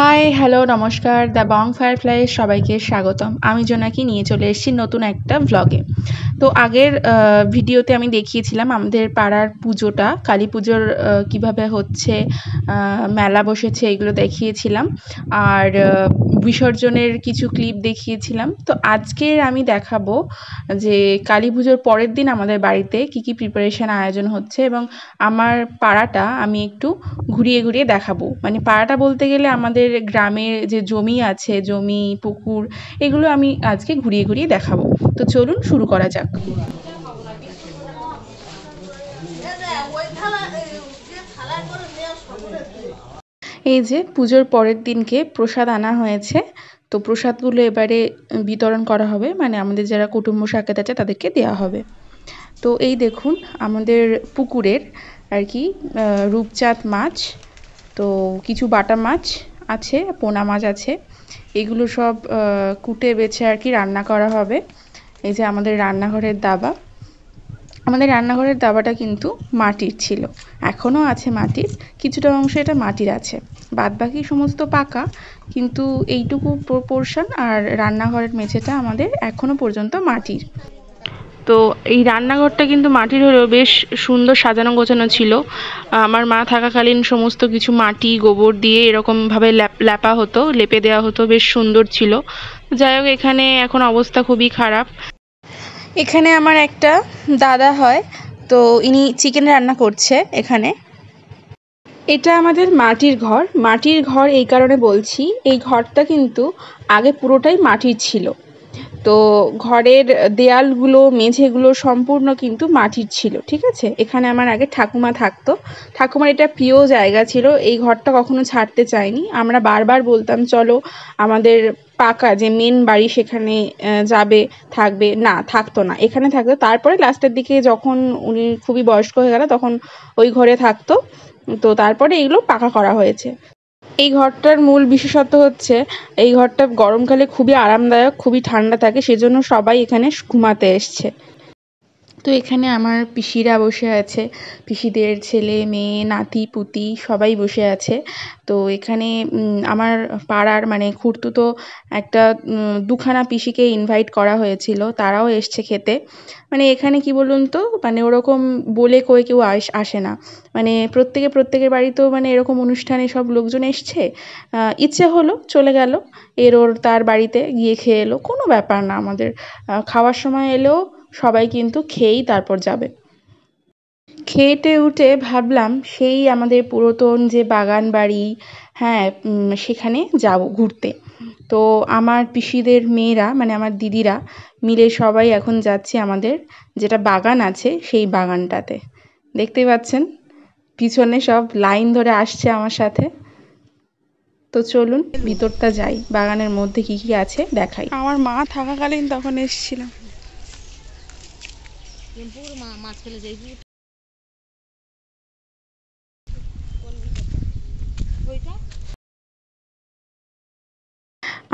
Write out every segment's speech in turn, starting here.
High hello নমস্কার। The Bong Firefly সবাইকে স্বাগতম। আমি জোনাকি, নিয়ে চলে এসেছি নতুন একটা ভ্লগে তো আগের ভিডিওতে আমি দেখিয়েছিলাম আমাদের পাড়ার পুজোটা, কালী পুজোর কীভাবে হচ্ছে মেলা বসেছে, এগুলো দেখিয়েছিলাম। আর বিসর্জনের কিছু ক্লিপ দেখিয়েছিলাম। তো আজকের আমি দেখাবো যে কালী পুজোর পরের দিন আমাদের বাড়িতে কি কি প্রিপারেশান আয়োজন হচ্ছে এবং আমার পাড়াটা আমি একটু ঘুরিয়ে ঘুরিয়ে দেখাবো। মানে পাড়াটা বলতে গেলে আমাদের গ্রামের যে জমি আছে, জমি, পুকুর, এগুলো আমি আজকে ঘুরিয়ে ঘুরিয়ে দেখাবো। তো চলুন শুরু করা যাক। এই যে পুজোর পরের দিনকে প্রসাদ আনা হয়েছে। তো প্রসাদগুলো এবারে বিতরণ করা হবে মানে আমাদের যারা কুটুম্ব সাকেত আছে তাদেরকে দেওয়া হবে। তো এই দেখুন, আমাদের পুকুরের আর কি রূপচাঁদ মাছ, তো কিছু বাটা মাছ আছে, পোনা মাছ আছে, এগুলো সব কুটে বেছে আর কি রান্না করা হবে। এই যে আমাদের রান্নাঘরের দাবা। আমাদের রান্নাঘরের দাবাটা কিন্তু মাটির ছিল, এখনও আছে মাটির, কিছুটা অংশ এটা মাটির আছে। বাদ বাকি সমস্ত পাকা, কিন্তু এইটুকু পোর্শন আর রান্নাঘরের মেঝেটা আমাদের এখনও পর্যন্ত মাটির। তো এই রান্নাঘরটা কিন্তু মাটির হলেও বেশ সুন্দর সাজানো গোছানো ছিল। আমার মা থাকাকালীন সমস্ত কিছু মাটি, গোবর দিয়ে এরকমভাবে ল্যাপা হতো, লেপে দেওয়া হতো, বেশ সুন্দর ছিল। যাই হোক, এখানে এখন অবস্থা খুবই খারাপ। এখানে আমার একটা দাদা হয়, তো ইনি চিকেন রান্না করছে এখানে। এটা আমাদের মাটির ঘর। মাটির ঘর এই কারণে বলছি, এই ঘরটা কিন্তু আগে পুরোটাই মাটির ছিল। তো ঘরের দেয়ালগুলো, মেঝেগুলো সম্পূর্ণ কিন্তু মাটির ছিল, ঠিক আছে? এখানে আমার আগে ঠাকুমা থাকতো। ঠাকুমার এটা প্রিয় জায়গা ছিল, এই ঘরটা কখনো ছাড়তে চায়নি আমরা বারবার বলতাম, চলো আমাদের পাকা যে মেন বাড়ি সেখানে যাবে, থাকবে। না, থাকতো না, এখানে থাকতো। তারপরে লাস্টের দিকে যখন উনি খুবই বয়স্ক হয়ে গেল, তখন ওই ঘরে থাকতো। তো তারপরে এগুলো পাকা করা হয়েছে। এই ঘরটার মূল বিশেষত্ব হচ্ছে, এই ঘরটা গরমকালে খুবই আরামদায়ক, খুবই ঠান্ডা থাকে, সেজন্য সবাই এখানে ঘুমাতে এসছে। তো এখানে আমার পিসিরা বসে আছে। পিসিদের ছেলে, মেয়ে, নাতি, পুতি সবাই বসে আছে। তো এখানে আমার পাড়ার মানে খুঁড়তুতো একটা দুখানা পিসিকে ইনভাইট করা হয়েছিল। তারাও এসছে খেতে। মানে এখানে কি বলুন তো মানে ওরকম বলে কয়ে কেউ আসে না। মানে প্রত্যেকে, প্রত্যেকের বাড়িতেও মানে এরকম অনুষ্ঠানে সব লোকজন এসছে। ইচ্ছে হলো চলে গেল। এর ওর তার বাড়িতে গিয়ে খেয়ে এলো। কোনো ব্যাপার না আমাদের। খাওয়ার সময় এলেও সবাই কিন্তু খেয়েই তারপর যাবে। খেয়েটে উঠে ভাবলাম সেই আমাদের পুরাতন যে বাগান বাড়ি হ্যাঁ সেখানে যাব ঘুরতে। তো আমার পিসিদের মেয়েরা মানে আমার দিদিরা মিলে সবাই এখন যাচ্ছে আমাদের যেটা বাগান আছে সেই বাগানটাতে। দেখতেই পাচ্ছেন? পিছনে সব লাইন ধরে আসছে আমার সাথে। তো চলুন ভিতরটা যাই, বাগানের মধ্যে কি কি আছে দেখাই। আমার মা থাকাকালীন তখন এসেছিলাম। মাছ ফেলে যাই।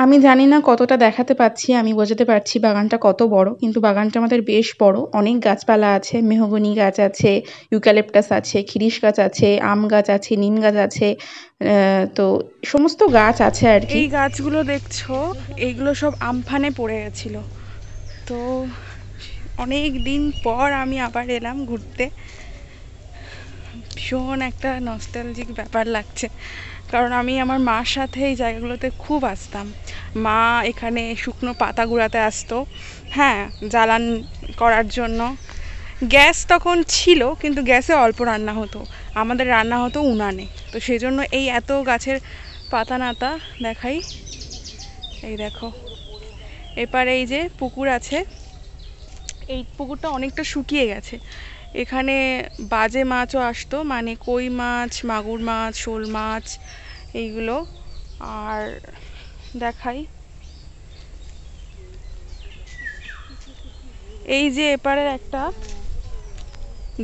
আমি জানি না কতটা দেখাতে পাচ্ছি আমি বোঝাতে পারছি বাগানটা কত বড় কিন্তু বাগানটা আমাদের বেশ বড়। অনেক গাছপালা আছে মেহগনি গাছ আছে ইউক্যালেপটাস আছে খিরিস গাছ আছে আম গাছ আছে নিম গাছ আছে তো সমস্ত গাছ আছে আর কি। এই গাছগুলো দেখছ এইগুলো সব আমফানে পড়ে গেছিল। তো অনেক দিন পর আমি আবার এলাম ঘুরতে। ভীষণ একটা নস্টালজিক ব্যাপার লাগছে। কারণ আমি আমার মার সাথে এই জায়গাগুলোতে খুব আসতাম। মা এখানে শুকনো পাতা গুঁড়াতে আসতো হ্যাঁ জ্বালান করার জন্য। গ্যাস তখন ছিল, কিন্তু গ্যাসে অল্প রান্না হতো। আমাদের রান্না হতো উনানে। তো সেই জন্য এই এত গাছের পাতা নাতা দেখাই। এই দেখো, এপারে এই যে পুকুর আছে। এই পুকুরটা অনেকটা শুকিয়ে গেছে। এখানে বাজে মাছও আসতো মানে কই মাছ, মাগুর মাছ, শোল মাছ, এইগুলো। আর দেখাই। এই যে এপারের একটা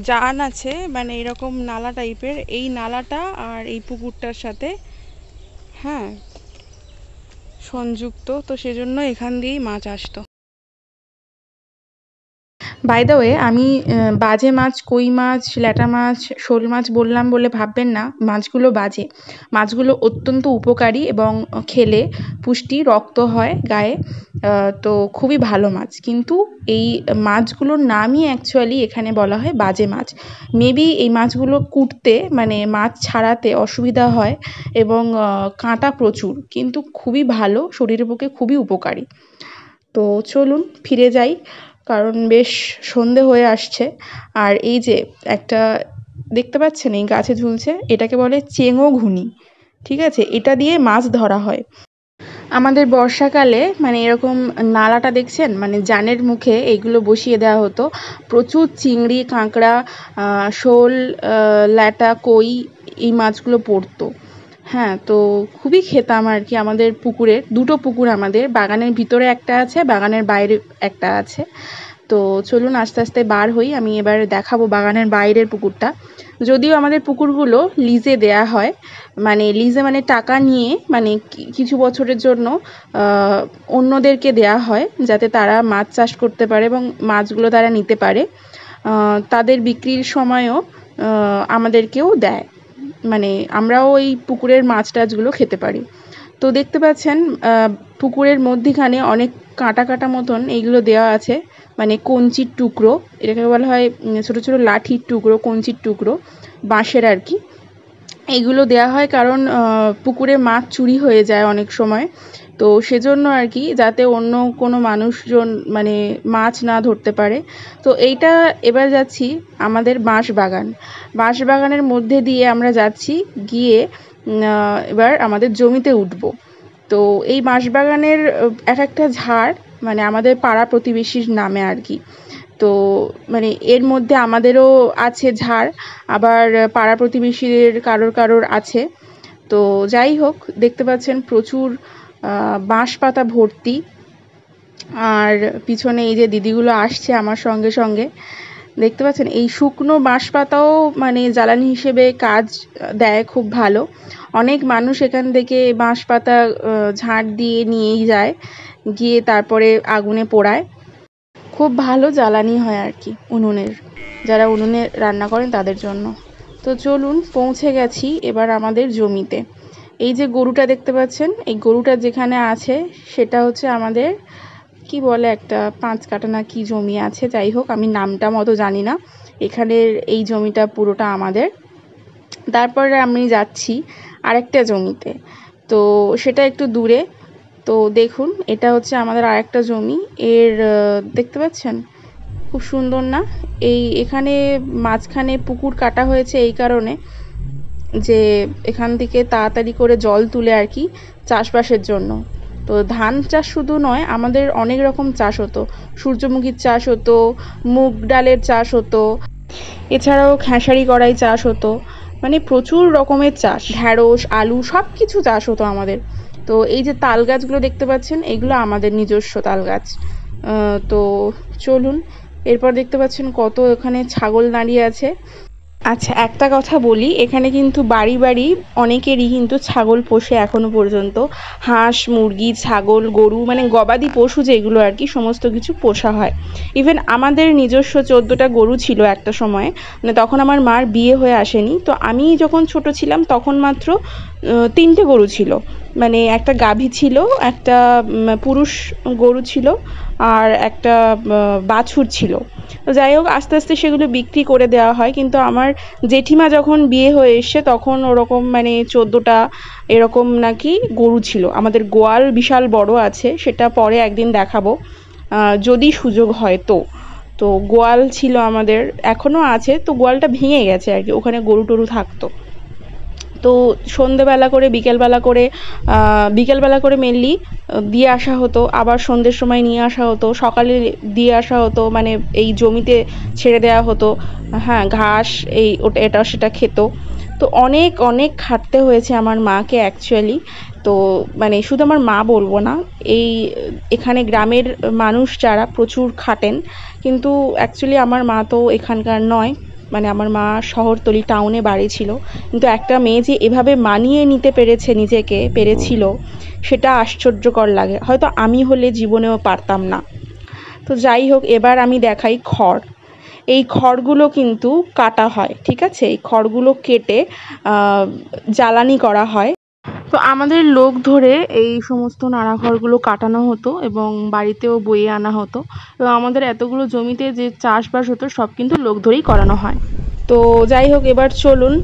জান আছে মানে এরকম নালা টাইপের, এই নালাটা আর এই পুকুরটার সাথে হ্যাঁ সংযুক্ত। তো সেজন্য এখান দিয়েই মাছ আসতো। বাই দ্য ওয়ে আমি বাজে মাছ, কই মাছ, ল্যাটা মাছ, শোল মাছ বললাম বলে ভাববেন না। মাছগুলো বাজে। মাছগুলো অত্যন্ত উপকারী এবং খেলে পুষ্টি, রক্ত হয় গায়ে। তো খুবই ভালো মাছ। কিন্তু এই মাছগুলোর নামই অ্যাকচুয়ালি এখানে বলা হয় বাজে মাছ। মেবি এই মাছগুলো কুটতে মানে মাছ ছাড়াতে অসুবিধা হয় এবং কাঁটা প্রচুর। কিন্তু খুবই ভালো, শরীরের পক্ষে খুবই উপকারী। তো চলুন, ফিরে যাই। কারণ বেশ সন্ধে হয়ে আসছে। আর এই যে একটা, দেখতে পাচ্ছেন এই গাছে ঝুলছে, এটাকে বলে চেঙো ঘুনি, ঠিক আছে? এটা দিয়ে মাছ ধরা হয়। আমাদের বর্ষাকালে মানে এরকম নালাটা দেখছেন? মানে জানের মুখে এইগুলো বসিয়ে দেওয়া হতো। প্রচুর চিংড়ি, কাঁকড়া শোল ল্যাটা, কই এই মাছগুলো পড়তো। হ্যাঁ তো খুবই খেতাম আর কি আমাদের পুকুরের, দুটো পুকুর আমাদের, বাগানের ভিতরে একটা আছে, বাগানের বাইরে একটা আছে। তো চলুন আস্তে আস্তে বার হই, আমি এবার দেখাবো বাগানের বাইরের পুকুরটা। যদিও আমাদের পুকুরগুলো লিজে দেয়া হয় মানে লিজে মানে টাকা নিয়ে মানে কিছু বছরের জন্য অন্যদেরকে দেয়া হয়, যাতে তারা মাছ চাষ করতে পারে এবং মাছগুলো তারা নিতে পারে। তাদের বিক্রির সময়ও আমাদেরকেও দেয়। মানে আমরাও ওই পুকুরের মাছ টাছগুলো খেতে পারি। তো দেখতে পাচ্ছেন পুকুরের মধ্যিখানে অনেক কাঁটা কাঁটা মতন এইগুলো দেওয়া আছে মানে কঞ্চির টুকরো, এটাকে বলা হয় ছোটো ছোটো লাঠির টুকরো, কঞ্চির টুকরো, বাঁশের আর কি। এগুলো দেওয়া হয় কারণ পুকুরে মাছ চুরি হয়ে যায় অনেক সময়। তো সেজন্য আর কি, যাতে অন্য কোনো মানুষজন মানে মাছ না ধরতে পারে। তো এইটা এবার যাচ্ছি আমাদের বাঁশ বাগান বাঁশ বাগানের মধ্যে দিয়ে আমরা যাচ্ছি, গিয়ে এবার আমাদের জমিতে উঠবো। তো এই বাঁশবাগানের এক একটা ঝাড় মানে আমাদের পাড়া প্রতিবেশীর নামে আর কি। তো মানে এর মধ্যে আমাদেরও আছে ঝাড়, আবার পাড়া প্রতিবেশীদের কারোর কারোর আছে। তো যাই হোক, দেখতে পাচ্ছেন প্রচুর বাঁশ পাতা ভর্তি। আর পিছনে এই যে দিদিগুলো আসছে আমার সঙ্গে সঙ্গে, দেখতে পাচ্ছেন, এই শুকনো বাঁশ পাতাও মানে জ্বালানি হিসেবে কাজ দেয় খুব ভালো। অনেক মানুষ এখান থেকে বাঁশ পাতা ঝাঁট দিয়ে নিয়েই যায়, গিয়ে তারপরে আগুনে পোড়ায়। খুব ভালো জ্বালানি হয় আর কি উনুনের। যারা উনুনে রান্না করেন তাদের জন্য। তো চলুন, পৌঁছে গেছি এবার আমাদের জমিতে। এই যে গরুটা দেখতে পাচ্ছেন, এই গরুটা যেখানে আছে, সেটা হচ্ছে আমাদের, কি বলে একটা, পাঁচ কাটা না কি জমি আছে, যাই হোক, আমি নামটা মতো জানি না। এখানের এই জমিটা পুরোটা আমাদের। তারপরে আমি যাচ্ছি আরেকটা জমিতে। তো সেটা একটু দূরে। তো দেখুন, এটা হচ্ছে আমাদের আরেকটা জমি। এর দেখতে পাচ্ছেন? খুব সুন্দর না? এই এখানে মাঝখানে পুকুর কাটা হয়েছে এই কারণে। যে এখান থেকে তাড়াতাড়ি করে জল তুলে আর কি চাষবাসের জন্য। তো ধান চাষ শুধু নয়, আমাদের অনেক রকম চাষ হতো। সূর্যমুখীর চাষ হতো, মুগ ডালের চাষ হতো, এছাড়াও খেসারি কড়াই চাষ হতো। মানে প্রচুর রকমের চাষ। ঢ্যাঁড়স, আলু সব কিছু চাষ হতো আমাদের। তো এই যে তাল গাছগুলো দেখতে পাচ্ছেন, এগুলো আমাদের নিজস্ব তাল গাছ। তো চলুন, এরপর দেখতে পাচ্ছেন কত এখানে ছাগল দাঁড়িয়ে আছে। আচ্ছা একটা কথা বলি, এখানে কিন্তু বাড়ি বাড়ি অনেকেরই কিন্তু ছাগল পোষে এখনও পর্যন্ত। হাঁস, মুরগি, ছাগল, গরু মানে গবাদি পশু যেগুলো আর কি, সমস্ত কিছু পোষা হয়। ইভেন আমাদের নিজস্ব চোদ্দোটা গরু ছিল একটা সময়ে মানে তখন আমার মার বিয়ে হয়ে আসেনি। তো আমি যখন ছোট ছিলাম, তখন মাত্র তিনটে গরু ছিল। মানে একটা গাভী ছিল, একটা পুরুষ গরু ছিল আর একটা বাছুর ছিল। তো যাই হোক, আস্তে আস্তে সেগুলো বিক্রি করে দেওয়া হয়। কিন্তু আমার জেঠিমা যখন বিয়ে হয়ে এসছে, তখন ওরকম মানে চোদ্দোটা এরকম নাকি গরু ছিল। আমাদের গোয়াল বিশাল বড় আছে, সেটা পরে একদিন দেখাবো। যদি সুযোগ হয় তো। তো গোয়াল ছিল আমাদের এখনও আছে। তো গোয়ালটা ভেঙে গেছে আর কি, ওখানে গরু টরু থাকতো। তো সন্ধেবেলা করে, বিকেলবেলা করে বিকেলবেলা করে মেনলি দিয়ে আসা হতো। আবার সন্ধ্যের সময় নিয়ে আসা হতো। সকালে দিয়ে আসা হতো। মানে এই জমিতে ছেড়ে দেওয়া হতো। হ্যাঁ ঘাস, এই ওটা, এটা সেটা খেত। তো অনেক অনেক খাটতে হয়েছে আমার মাকে অ্যাকচুয়ালি তো মানে শুধু আমার মা বলব না, এই এখানে গ্রামের মানুষ যারা প্রচুর খাটেন। কিন্তু অ্যাকচুয়ালি আমার মা তো এখানকার নয়। মানে আমার মা শহরতলি টাউনে বাড়ি ছিল। কিন্তু একটা মেয়ে যে এভাবে মানিয়ে নিতে পেরেছে নিজেকে পেরেছিল সেটা আশ্চর্যকর লাগে। হয়তো আমি হলে জীবনেও পারতাম না। তো তো যাই হোক এবার আমি দেখাই খড়। এই খড়গুলো কিন্তু কাটা হয় ঠিক আছে? এই খড়গুলো কেটে জ্বালানি করা হয়। তো আমাদের লোক ধরে এই সমস্ত নাড়া খড়গুলো কাটানো হতো এবং বাড়িতেও বয়ে আনা হতো। এবং আমাদের এতগুলো জমিতে যে চাষবাস হতো, সব কিন্তু লোক ধরেই করানো হয়। তো যাই হোক, এবার চলুন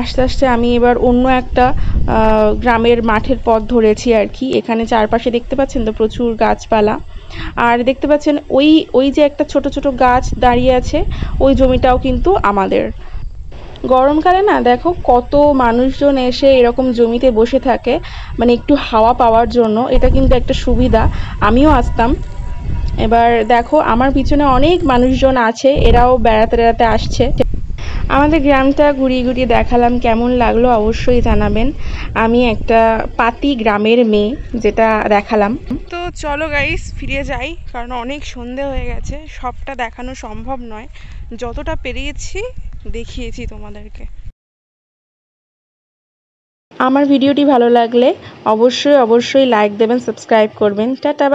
আস্তে আস্তে আমি এবার অন্য একটা গ্রামের মাঠের পথ ধরেছি আর কি। এখানে চারপাশে দেখতে পাচ্ছেন তো প্রচুর গাছপালা। আর দেখতে পাচ্ছেন ওই ওই যে একটা ছোট ছোট গাছ দাঁড়িয়ে আছে, ওই জমিটাও কিন্তু আমাদের। গরমকালে না দেখো কত মানুষজন এসে এরকম জমিতে বসে থাকে মানে একটু হাওয়া পাওয়ার জন্য, এটা কিন্তু একটা সুবিধা। আমিও আসতাম। এবার দেখো আমার পিছনে অনেক মানুষজন আছে, এরাও বেড়াতে বেড়াতে আসছে। আমাদের গ্রামটা ঘুরিয়ে ঘুরিয়ে দেখালাম, কেমন লাগল অবশ্যই জানাবেন। আমি একটা পাতি গ্রামের মেয়ে যেটা দেখালাম। তো চলো গাইস ফিরে যাই, কারণ অনেক সন্ধে হয়ে গেছে। সবটা দেখানো সম্ভব নয়। যতটা পেরিয়েছি দেখিয়েছি তোমাদেরকে। আমার ভিডিওটি ভালো লাগলে অবশ্যই অবশ্যই লাইক দেবেন সাবস্ক্রাইব করবেন। টাটা